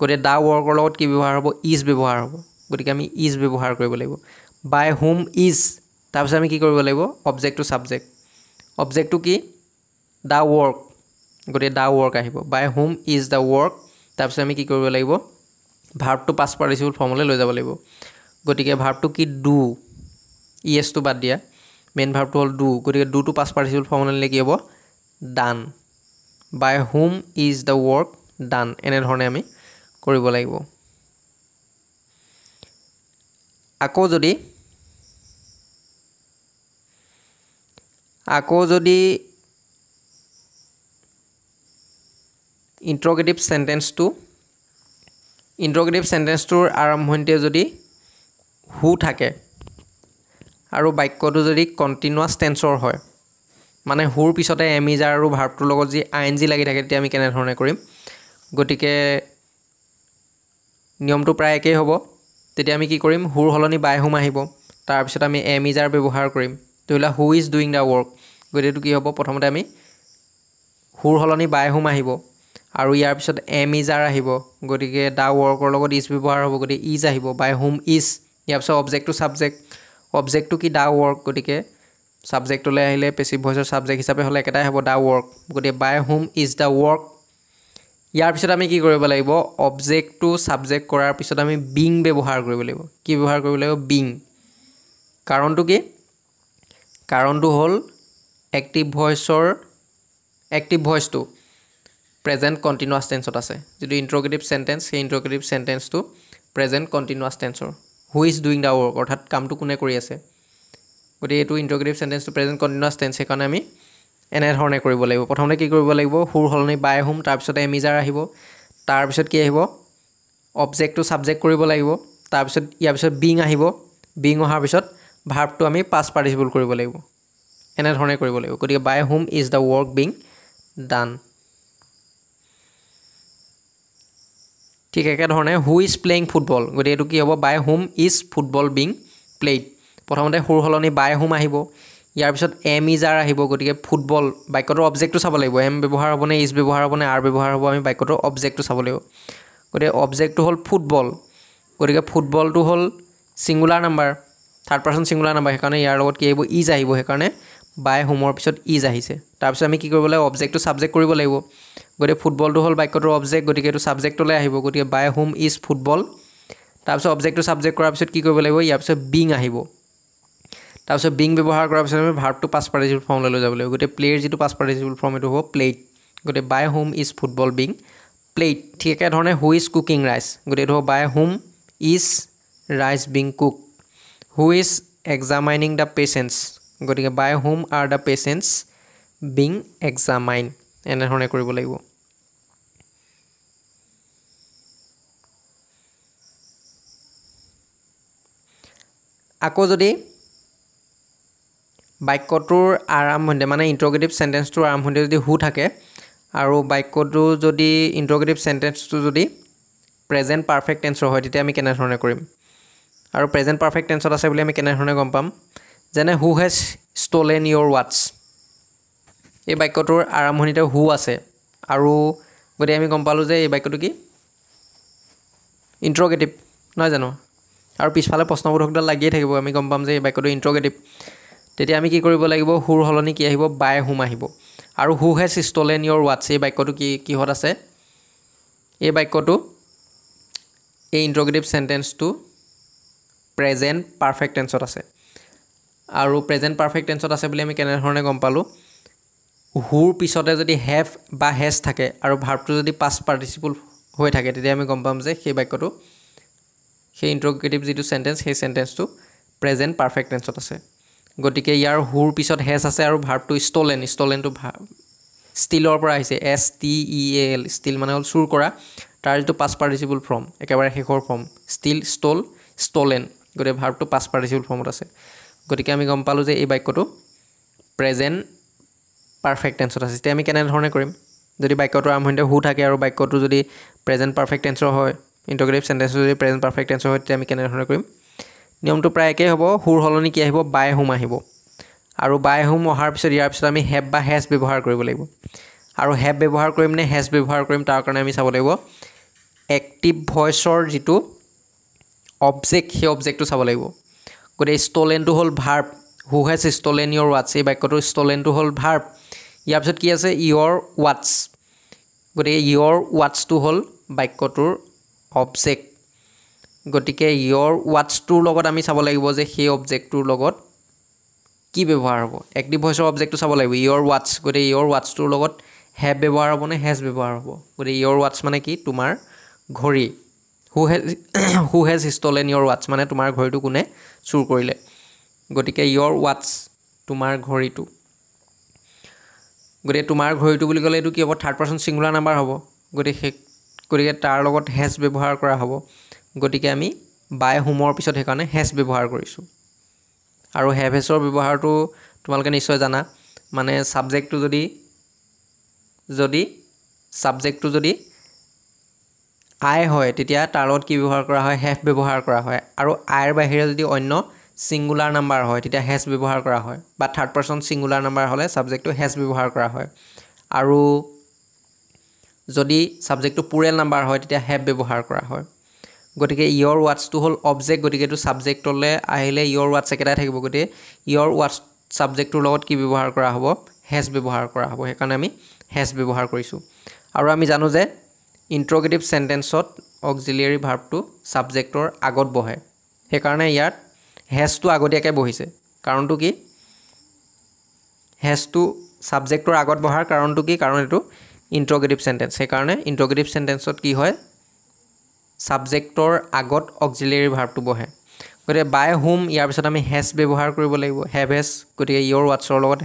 গতিকে দ্য ৱৰ্কৰ লগত কি ব্যৱহাৰ হ'ব? ইজ ব্যৱহাৰ হ'ব। গতিকে আমি ইজ ব্যৱহাৰ কৰিব লাগিব। বাই হোম ইজ তাৰপিছত আমি কি কৰিব লাগিব? অবজেক্টটো ছাবজেক্ট অবজেক্টটো কি? দ্য ৱৰ্ক গতিকে দ্য ৱৰ্ক আহিব। By home is the work তাৰপিছত আমি কি কৰিব লাগিব? ভাৰ্বটো পাছ পাৰ্টিচিপল ফৰ্মলৈ লৈ যাব লাগিব। গতিকে ভাৰ্বটো কি? ডু ইয়েছটো বাদ দিয়া। মেইন ভাৰ্বটো হ'ল ডু গতিকে ডুটো পাছ পাৰ্টিচিপল ফৰ্মলৈ নিলে কি হ'ব? Done by home is the work done এনেধৰণে আমি কৰিব লাগিব। আকৌ যদি আকৌ যদি ইণ্ট্ৰগেটিভ চেণ্টেঞ্চটো ইণ্ট্ৰগেটিভ চেণ্টেঞ্চটোৰ আৰম্ভণিতে যদি হু থাকে আৰু বাক্যটো যদি কণ্টিনিউৱাছ টেন্সৰ হয় মানে হুৰ পিছতে এমিজাৰ আৰু ভাৰ্বটোৰ লগত যি আই এন জি লাগি থাকে তেতিয়া আমি কেনেধৰণে কৰিম? গতিকে নিয়মটো প্ৰায় একেই হ'ব। তেতিয়া আমি কি কৰিম? হুৰ সলনি বাই হোম আহিব। তাৰপিছত আমি এমিজাৰ ব্যৱহাৰ কৰিম। ধৰি লোৱা who is doing the work গতিকে এইটো কি হ'ব? প্ৰথমতে আমি সুৰ সলনি বাই হোম আহিব। আৰু ইয়াৰ পিছত এম ইজ আৰ আহিব। গতিকে দ্য ৱৰ্কৰ লগত ইজ ব্যৱহাৰ হ'ব গতিকে ইজ আহিব। বাই হোম ইজ ইয়াৰ পিছত অবজেক্টটো ছাবজেক্ট অবজেক্টটো কি? দ্য ৱৰ্ক গতিকে ছাবজেক্টলৈ আহিলে পেচিভ ভইচৰ ছাবজেক্ট হিচাপে হ'লে একেটাই হ'ব দ্য ৱৰ্ক গতিকে by home is the work ইয়াৰ পিছত আমি কি কৰিব লাগিব? অবজেক্টটো ছাবজেক্ট কৰাৰ পিছত আমি বিং ব্যৱহাৰ কৰিব লাগিব। কি ব্যৱহাৰ কৰিব লাগিব? বিং কাৰণটো কি? কাৰণটো হ'ল এক্টিভ ভইচৰ এক্টিভ ভইচটো প্ৰেজেণ্ট কণ্টিনিউৱাছ টেন্সত আছে। যিটো ইণ্ট্ৰগেটিভ চেণ্টেঞ্চ সেই ইণ্ট্ৰগেটিভ চেণ্টেঞ্চটো present continuous টেন্সৰ who is doing the work অৰ্থাৎ কামটো কোনে কৰি আছে? গতিকে এইটো ইণ্ট্ৰগেটিভ চেণ্টেঞ্চটো প্ৰেজেণ্ট কণ্টিনিউৱাছ টেন্স সেইকাৰণে আমি এনেধৰণে কৰিব লাগিব। প্ৰথমতে কি কৰিব লাগিব? সুৰ সলনি বাই হোম তাৰপিছতে এমিজাৰ আহিব। তাৰপিছত কি আহিব? অবজেক্টটো ছাবজেক্ট কৰিব লাগিব। তাৰপিছত ইয়াৰ পিছত বিং আহিব। বিং অহাৰ পিছত ভাৰ্বটো আমি পাছ পাৰ্টিচিপল কৰিব লাগিব। এনেধৰণে কৰিব লাগিব। গতিকে by home is the work being done ঠিক একেধৰণে হু ইজ প্লেয়িং ফুটবল গতিকে এইটো কি হ'ব? By home is football being played প্ৰথমতে সুৰ সলনি বাই হোম আহিব। ইয়াৰ পিছত এম ইজ আৰ আহিব গতিকে ফুটবল বাক্যটোৰ অবজেক্টটো চাব লাগিব। এম ব্যৱহাৰ হ'বনে ইজ ব্যৱহাৰ হ'বনে আৰ ব্যৱহাৰ হ'ব আমি বাক্যটোৰ অবজেক্টটো চাব লাগিব। গতিকে অবজেক্টটো হ'ল ফুটবল গতিকে ফুটবলটো হ'ল singular number third person singular number সেইকাৰণে ইয়াৰ লগত কি আহিব? ইজ আহিব। সেইকাৰণে বাই হোমৰ পিছত ইজ আহিছে। তাৰপিছত আমি কি কৰিব লাগিব? অবজেক্টটো ছাবজেক্ট কৰিব লাগিব। গতিকে ফুটবলটো হ'ল বাক্যটোৰ অবজেক্ট গতিকে এইটো ছাবজেক্টলৈ আহিব। গতিকে বাই হোম ইজ ফুটবল তাৰপিছত অবজেক্টটো ছাবজেক্ট কৰাৰ পিছত কি কৰিব লাগিব? ইয়াৰ পিছত বিং আহিব। তাৰপিছত বিং ব্যৱহাৰ কৰাৰ পিছত আমি ভাৰ্বটো পাছ পাৰ্টিচিপল ফৰ্মলৈ লৈ যাব লাগিব। গতিকে প্লে'ৰ যিটো পাছ পাৰ্টিচিপল ফৰ্ম এইটো হ'ব প্লেট গতিকে by home is football being played ঠিক একেধৰণে হু ইজ কুকিং ৰাইচ গতিকে এইটো হ'ব by home is rice being cook who is examining the patients গতিকে by home are the patients being examine এনেধৰণে কৰিব লাগিব। আকৌ যদি বাক্যটোৰ আৰম্ভণিতে মানে ইণ্ট্ৰগেটিভ চেণ্টেন্সটোৰ আৰম্ভণিতে যদি হু থাকে আৰু বাক্যটো যদি ইণ্ট্ৰগেটিভ চেণ্টেন্সটো যদি প্ৰেজেণ্ট পাৰফেক্ট টেন্সৰ হয় তেতিয়া আমি কেনেধৰণে কৰিম? আৰু প্ৰেজেণ্ট পাৰফেক্ট টেন্সত আছে বুলি আমি কেনেধৰণে গম পাম? যেনে হু হেজ ষ্টলেন ইয়'ৰ ৱাটছ এই বাক্যটোৰ আৰম্ভণিতে হু আছে। আৰু গতিকে আমি গম পালোঁ যে এই বাক্যটো কি? ইণ্ট্ৰগেটিভ নহয় জানো? আৰু পিছফালে প্ৰশ্নবোধকডাল লাগিয়ে থাকিব আমি গম পাম যে এই বাক্যটো ইণ্ট্ৰগেটিভ তেতিয়া আমি কি কৰিব লাগিব? সুৰ সলনি কি আহিব? বাই হোম আহিব। আৰু হু হেজ ষ্টলেন ইয়'ৰ ৱাটছ এই বাক্যটো কি কিহত আছে? এই বাক্যটো এই ইণ্ট্ৰগেটিভ চেণ্টেন্সটো প্ৰেজেণ্ট পাৰফেক্ট টেন্সত আছে। আৰু প্ৰেজেণ্ট পাৰফেক্ট টেন্সত আছে বুলি আমি কেনেধৰণে গম পালোঁ? হুৰ পিছতে যদি হেভ বা হেজ থাকে আৰু ভাৰ্বটো যদি পাছ পাৰ্টিচিপল হৈ থাকে তেতিয়া আমি গম পাম যে সেই বাক্যটো সেই ইণ্ট্ৰগেটিভ যিটো চেণ্টেন্স সেই চেণ্টেন্সটো প্ৰেজেণ্ট পাৰফেক্ট টেন্সত আছে। গতিকে ইয়াৰ হুৰ পিছত হেজ আছে আৰু ভাৰ্বটো ষ্টলেন ষ্টলেনটো ভা ষ্টিলৰ পৰা আহিছে S T E A L steal মানে হ'ল চুৰ কৰা তাৰ যিটো পাছ পাৰ্টিচিপল ফৰ্ম একেবাৰে শেষৰ ফৰ্ম ষ্টিল ষ্টল ষ্টলেন গতিকে ভাৰ্বটো পাছ পাৰ্টিচিপল ফৰ্মত আছে। গতিকে আমি গম পালোঁ যে এই বাক্যটো প্ৰেজেণ্ট পাৰফেক্ট টেন্সত আছে। তেতিয়া আমি কেনেধৰণে কৰিম? যদি বাক্যটোৰ আৰম্ভণিতে হু থাকে আৰু বাক্যটো যদি প্ৰেজেণ্ট পাৰফেক্ট টেন্সৰ হয় ইণ্টগ্ৰেটিভ চেণ্টেন্সটো যদি প্ৰেজেণ্ট পাৰফেক্ট টেন্সৰ হয় তেতিয়া আমি কেনেধৰণে কৰিম? নিয়মটো প্ৰায় একেই হ'ব সুৰ সলনি কি আহিব? বাই হোম আহিব। আৰু বাই হোম অহাৰ পিছত ইয়াৰ পিছত আমি হেভ বা হেজ ব্যৱহাৰ কৰিব লাগিব। আৰু হেভ ব্যৱহাৰ কৰিম নে হেজ ব্যৱহাৰ কৰিম তাৰ কাৰণে আমি চাব লাগিব এক্টিভ ভইচৰ যিটো অবজেক্ট সেই অবজেক্টটো চাব লাগিব। গতিকে ষ্টলেনটো হ'ল verb who has stolen your ৱাটছ এই বাক্যটোৰ ষ্টলেনটো হ'ল ভাৰ্ব ইয়াৰ পিছত কি আছে? ইয়ৰ ৱাটছ গতিকে ইয়ৰ ৱাটছটো হ'ল বাক্যটোৰ অবজেক্ট গতিকে ইয়ৰ ৱাটছটোৰ লগত আমি চাব লাগিব যে সেই অবজেক্টটোৰ লগত কি ব্যৱহাৰ হ'ব। এক্টিভ ভইচৰ অবজেক্টটো চাব লাগিব। ইয়ৰ ৱাটছ গতিকে ইয়ৰ ৱাটছটোৰ লগত হেভ ব্যৱহাৰ হ'ব নে হেজ ব্যৱহাৰ হ'ব। গতিকে ইয়ৰ ৱাটছ মানে কি? তোমাৰ ঘড়ী। Who has who has stolen your ৱাটছ মানে তোমাৰ ঘড়ীটো কোনে চুৰ কৰিলে। গতিকে ইয়ৰ ৱাটছ তোমাৰ ঘড়ীটো। গতিকে তোমাৰ ঘড়ীটো বুলি ক'লে এইটো কি হ'ব? থাৰ্ড পাৰ্চন ছিংগুলাৰ নাম্বাৰ হ'ব। গতিকে সেই গতিকে তাৰ লগত হেজ ব্যৱহাৰ কৰা হ'ব। গতিকে আমি বাই হোমৰ পিছত সেইকাৰণে হেজ ব্যৱহাৰ কৰিছোঁ। আৰু হেভ হেজৰ ব্যৱহাৰটো তোমালোকে নিশ্চয় জানা। মানে ছাবজেক্টটো যদি যদি ছাবজেক্টটো যদি আই হয় তেতিয়া তাৰ লগত কি ব্যৱহাৰ কৰা হয়? হেভ ব্যৱহাৰ কৰা হয়। আৰু আইৰ বাহিৰে যদি অন্য ছিংগুলাৰ নাম্বাৰ হয় তেতিয়া হেজ ব্যৱহাৰ কৰা হয় বা থাৰ্ড পাৰ্চন ছিংগুলাৰ নাম্বাৰ হ'লে ছাবজেক্টটো হেজ ব্যৱহাৰ কৰা হয়। আৰু যদি ছাবজেক্টটো পুৰেল নাম্বাৰ হয় তেতিয়া হেভ ব্যৱহাৰ কৰা হয়। গতিকে ইয়ৰ ৱাটছটো হ'ল অবজেক্ট গতিকে এইটো ছাবজেক্টলৈ আহিলে ইয়ৰ ৱাটছ একেটাই থাকিব। গতিকে ইয়ৰ ৱাটছ ছাবজেক্টটোৰ লগত কি ব্যৱহাৰ কৰা হ'ব? হেজ ব্যৱহাৰ কৰা হ'ব। সেইকাৰণে আমি হেজ ব্যৱহাৰ কৰিছোঁ। আৰু আমি জানো যে ইণ্ট্ৰগেটিভ চেণ্টেন্সত অক্সিলিয়াৰী ভাৰ্বটো ছাবজেক্টৰ আগত বহে। সেইকাৰণে ইয়াত হেজটো আগতীয়াকৈ বহিছে। কাৰণটো কি? হেজটো ছাবজেক্টৰ আগত বহাৰ কাৰণটো কি? কাৰণ এইটো ইণ্ট্ৰগেটিভ চেণ্টেন্স সেইকাৰণে ইণ্ট্ৰগেটিভ চেণ্টেন্সত কি হয়? ছাবজেক্টৰ আগত অক্সিলিয়াৰী ভাৰ্বটো বহে। গতিকে বাই হোম ইয়াৰ পিছত আমি হেজ ব্যৱহাৰ কৰিব লাগিব। হেভ হেজ গতিকে ইয়ৰ ৱাটছৰ লগত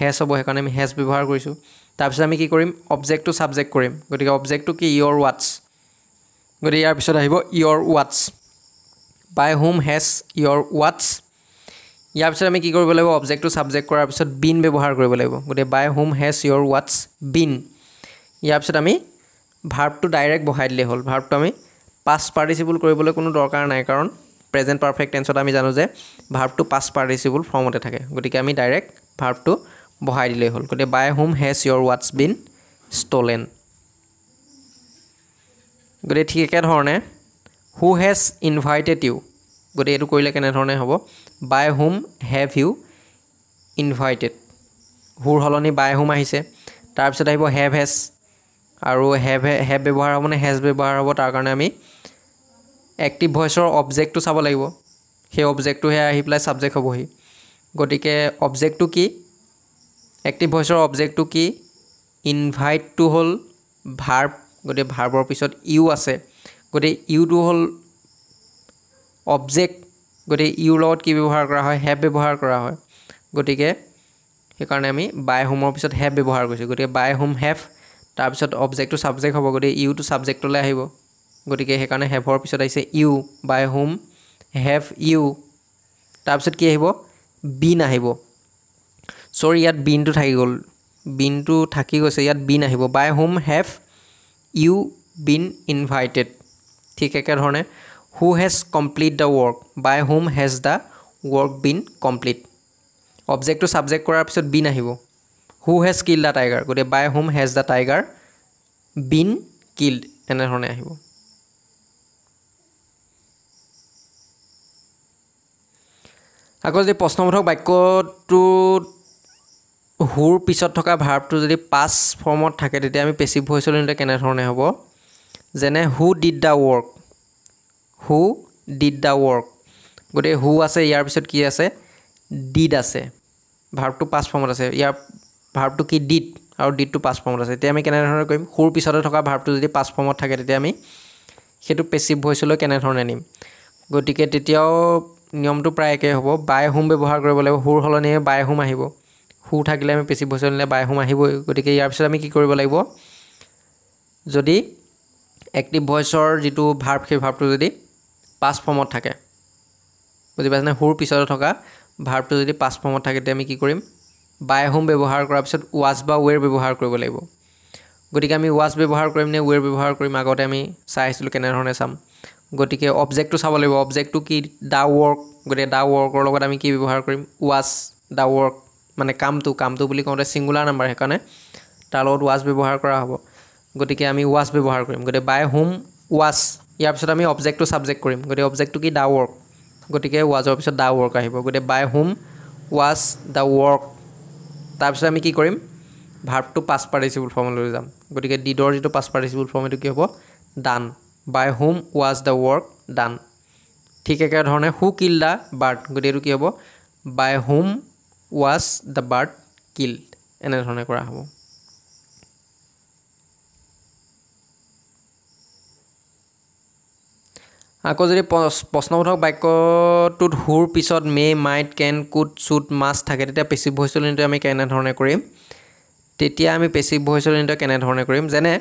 হেজ হ'ব। সেইকাৰণে আমি হেজ ব্যৱহাৰ কৰিছোঁ। তাৰপিছত আমি কি কৰিম? অবজেক্টটো ছাবজেক্ট কৰিম। গতিকে অবজেক্টটো কি? ইয়ৰ ৱাটছ গতিকে ইয়াৰ পিছত আহিব ইয়ৰ ৱাটছ বাই হোম হেজ ইয়ৰ ৱাটছ ইয়াৰ পিছত আমি কি কৰিব লাগিব? অবজেক্টটো ছাবজেক্ট কৰাৰ পিছত বিন ব্যৱহাৰ কৰিব লাগিব। গতিকে বাই হোম হেজ ইয়ৰ ৱাটছ বিন ইয়াৰ পিছত আমি ভাৰ্বটো ডাইৰেক্ট বহাই দিলেই হ'ল। ভাৰ্বটো আমি পাছ পাৰ্টিচিপল কৰিবলৈ কোনো দৰকাৰ নাই কাৰণ প্ৰেজেণ্ট পাৰফেক্ট টেন্সত আমি জানো যে ভাৰ্বটো পাছ পাৰ্টিচিপুল ফৰ্মতে থাকে। গতিকে আমি ডাইৰেক্ট ভাৰ্বটো বহাই দিলেই হ'ল। গতিকে বাই হোম হেজ ইয়'ৰ ৱাটছ বিন ষ্টলেন গতিকে ঠিক একেধৰণে হু হেজ ইনভাইটেড ইউ গতিকে এইটো কৰিলে কেনেধৰণে হ'ব? By home have you invited হুৰ সলনি বাই হোম আহিছে? তাৰপিছত আহিব হেভ হেজ আৰু হেভ হেভ ব্যৱহাৰ হ'ব নে হেজ ব্যৱহাৰ হ'ব? তাৰ কাৰণে আমি এক্টিভ ভইচৰ অবজেক্টটো চাব লাগিব। সেই অবজেক্টটোহে আহি পেলাই ছাবজেক্ট হ'বহি। গতিকে অবজেক্টটো কি? এক্টিভ ভইচৰ অবজেক্টটো কি? ইনভাইটটো হ'ল ভাৰ্ব গতিকে ভাৰ্বৰ পিছত ইউ আছে। গতিকে ইউটো হ'ল অবজেক্ট গতিকে ইউৰ লগত কি ব্যৱহাৰ কৰা হয়? হেভ ব্যৱহাৰ কৰা হয়। গতিকে সেইকাৰণে আমি বাই হোমৰ পিছত হেভ ব্যৱহাৰ কৰিছোঁ। গতিকে বাই হোম হেভ তাৰপিছত অবজেক্টটো ছাবজেক্ট হ'ব। গতিকে ইউটো ছাবজেক্টলৈ আহিব। গতিকে সেইকাৰণে হেভৰ পিছত আহিছে you by home have you তাৰপিছত কি আহিব? বিন আহিব। চৰি ইয়াত বিনটো থাকি গ'ল। বিনটো থাকি গৈছে। ইয়াত বিন আহিব। By home have you been invited ঠিক একেধৰণে who has complete the work by home has the work been complete অবজেক্টটো subject কৰাৰ পিছত বিন আহিব। Who has kill the tiger গতিকে by home has the tiger been killed এনেধৰণে আহিব। আকৌ যদি প্ৰশ্নবোধক বাক্যটোত হুৰ পিছত থকা ভাৰ্বটো যদি পাছ ফৰ্মত থাকে তেতিয়া আমি পেচিভ ভইচলৈ নিলে কেনেধৰণে হ'ব? যেনে who did the work who did the work গতিকে হু আছে ইয়াৰ পিছত কি আছে? ডিড আছে। ভাৰ্বটো পাছ ফৰ্মত আছে। ইয়াৰ ভাৰ্বটো কি ডিড আৰু ডিডটো পাছ ফৰ্মত আছে। তেতিয়া আমি কেনেধৰণে কৰিম? সুৰ পিছতে থকা ভাৰ্বটো যদি পাছ ফৰ্মত থাকে তেতিয়া আমি সেইটো পেচিভ ভইচলৈ কেনেধৰণে নিম গতিকে তেতিয়াও নিয়মটো প্ৰায় একেই হ'ব। বাই হোম ব্যৱহাৰ কৰিব লাগিব। সুৰ সলনি বাই হোম আহিব। সু থাকিলে আমি পেচিভ ভইচলৈ নিলে বাই হোম আহিবই। গতিকে ইয়াৰ পিছত আমি কি কৰিব লাগিব? যদি এক্টিভ ভইচৰ যিটো ভাৰ্ব সেই ভাৰ্বটো যদি পাছ ফৰ্মত থাকে বুজি পাইছেনে? সুৰ পিছতে থকা ভাৰ্বটো যদি পাছ ফৰ্মত থাকে তেতিয়া আমি কি কৰিম? বাই হোম ব্যৱহাৰ কৰাৰ পিছত ৱাছ বা ৱেৰ ব্যৱহাৰ কৰিব লাগিব। গতিকে আমি ৱাছ ব্যৱহাৰ কৰিম নে ৱেৰ ব্যৱহাৰ কৰিম আগতে আমি চাই আহিছিলোঁ কেনেধৰণে চাম। গতিকে অবজেক্টটো চাব লাগিব। অবজেক্টটো কি? দ্য ৱৰ্ক গতিকে দ্য ৱৰ্কৰ লগত আমি কি ব্যৱহাৰ কৰিম? ৱাছ দ্য ৱৰ্ক মানে কামটো কামটো বুলি কওঁতে ছিংগুলাৰ নাম্বাৰ সেইকাৰণে তাৰ লগত ৱাছ ব্যৱহাৰ কৰা হ'ব। গতিকে আমি ৱাছ ব্যৱহাৰ কৰিম। গতিকে বাই হোম ৱাছ ইয়াৰ পিছত আমি অবজেক্টটো ছাবজেক্ট কৰিম। গতিকে অবজেক্টটো কি? দ্য ৱৰ্ক গতিকে ৱাজৰ পিছত দ্য ৱৰ্ক আহিব। গতিকে by home was the work তাৰপিছত আমি কি কৰিম? ভাৰ্বটো পাছ পাৰ্টিচিপুল ফৰ্মলৈ যাম। গতিকে ডিডৰ যিটো পাছ পাৰ্টিচিপুল ফৰ্ম এইটো কি হ'ব? Done by whom was the work done ঠিক একেধৰণে হু কিল দ্য বাৰ্ড গতিকে এইটো কি হ'ব? By whom was the bird killed এনেধৰণে কৰা হ'ব। আকৌ যদি প্ৰশ্নবোধক বাক্যটোত হুৰ পিছত মে মাইট কেন কুড চুড মাছ থাকে তেতিয়া পেচিভ ভইচলৈ নিতে আমি কেনেধৰণে কৰিম? তেতিয়া আমি পেচিভ ভইচলৈ নিতে কেনেধৰণে কৰিম? যেনে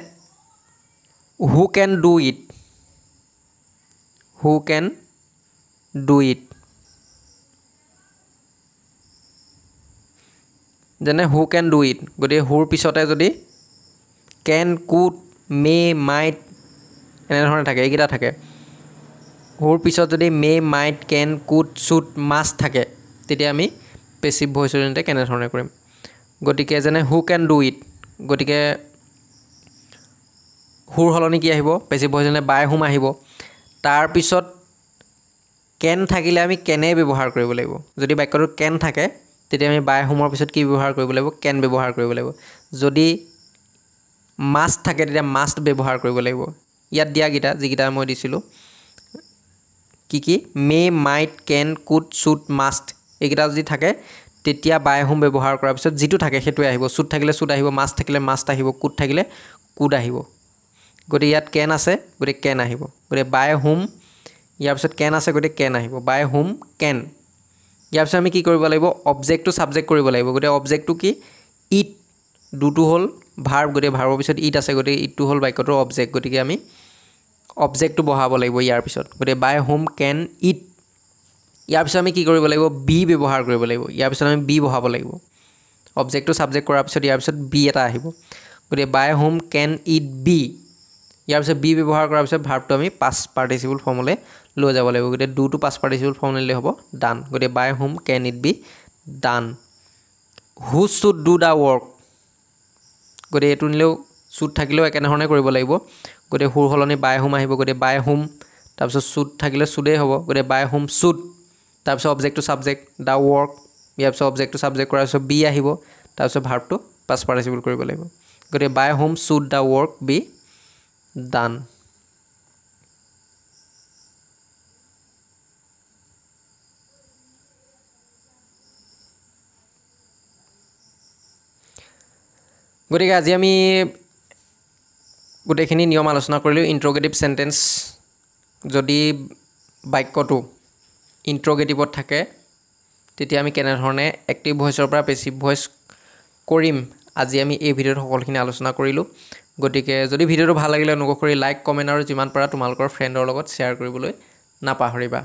who can do it who can do it যেনে হু কেন ডু ইট গতিকে হুৰ পিছতে যদি কেন কুড মে মাইট এনেধৰণে থাকে এইকেইটা থাকে। হুৰ পিছত যদি মে মাইট কেন কুড চুড মাছ থাকে তেতিয়া আমি পেচিভ ভইচৰ জৰিয়তে কেনেধৰণে কৰিম? গতিকে যেনে হু কেন ডু ইট গতিকে সুৰ সলনি কি আহিব? পেচিভ ভইচ যেনে বাই হোম আহিব। তাৰপিছত কেন থাকিলে আমি কেনে ব্যৱহাৰ কৰিব লাগিব? যদি বাক্যটোত কেন থাকে তেতিয়া আমি বাই হোমৰ পিছত কি ব্যৱহাৰ কৰিব লাগিব? কেন ব্যৱহাৰ কৰিব লাগিব। যদি মাষ্ট থাকে তেতিয়া মাষ্ট ব্যৱহাৰ কৰিব লাগিব। ইয়াত দিয়াকেইটা যিকেইটা মই দিছিলোঁ কি কি? May might can could should must এইকেইটা যদি থাকে তেতিয়া বাই হোম ব্যৱহাৰ কৰাৰ পিছত যিটো থাকে সেইটোৱে আহিব। চুড থাকিলে চুড আহিব মাষ্ট থাকিলে মাষ্ট আহিব কুড থাকিলে কুড আহিব। গতিকে ইয়াত কেন আছে গতিকে কেন আহিব। গতিকে বাই হোম ইয়াৰ পিছত কেন আছে গতিকে কেন আহিব। বাই হোম কেন। ইয়াৰ পিছত আমি কি কৰিব লাগিব? অবজেক্টটো ছাবজেক্ট কৰিব লাগিব। গতিকে অবজেক্টটো কি? ইট। দুটো হ'ল ভাৰ্ব। গতিকে ভাৰ্বৰ পিছত ইট আছে। গতিকে ইটটো হ'ল বাক্যটোৰ অবজেক্ট। গতিকে আমি অবজেক্টটো বহাব লাগিব ইয়াৰ পিছত। গতিকে বাই হোম কেন ইট ইয়াৰ পিছত আমি কি কৰিব লাগিব? বি ব্যৱহাৰ কৰিব লাগিব। ইয়াৰ পিছত আমি বি বহাব লাগিব। অবজেক্টটো ছাবজেক্ট কৰাৰ পিছত ইয়াৰ পিছত বি এটা আহিব। গতিকে by whom can it be ইয়াৰ পিছত বি ব্যৱহাৰ কৰাৰ পিছত ভাৰ্বটো আমি পাছ পাৰ্টিচিপল ফৰ্মলৈ লৈ যাব লাগিব। গতিকে ডুটো পাছ পাৰ্টিচিপল ফৰ্ম নিলে হ'ব ডান গতিকে by whom can it be done who should do the work গতিকে এইটো নিলেও শ্বুড থাকিলেও একেধৰণে কৰিব লাগিব। গতিকে সুৰ সলনি বাই হোম আহিব গতিকে বাই হোম তাৰপিছত শ্বুড থাকিলে শ্বুডেই হ'ব গতিকে বাই হোম শ্বুড তাৰপিছত অবজেক্টটো ছাবজেক্ট দ্য ৱৰ্ক ইয়াৰ পিছত অবজেক্টটো ছাবজেক্ট কৰাৰ পিছত বি আহিব তাৰপিছত ভাৰ্বটো পাছ পাৰ্টিচিপল কৰিব লাগিব। গতিকে by whom should the work be done গতিকে আজি আমি গোটেইখিনি নিয়ম আলোচনা কৰিলোঁ ইণ্ট্ৰগেটিভ চেণ্টেঞ্চ যদি বাক্যটো ইণ্ট্ৰগেটিভত থাকে তেতিয়া আমি কেনেধৰণে এক্টিভ ভইচৰ পৰা পেচিভ ভইচ কৰিম আজি আমি এই ভিডিঅ'ত সকলোখিনি আলোচনা কৰিলোঁ। গতিকে যদি ভিডিঅ'টো ভাল লাগিলে অনুগ্ৰহ কৰি লাইক কমেণ্ট আৰু যিমান পাৰা তোমালোকৰ ফ্ৰেণ্ডৰ লগত শ্বেয়াৰ কৰিবলৈ নাপাহৰিবা।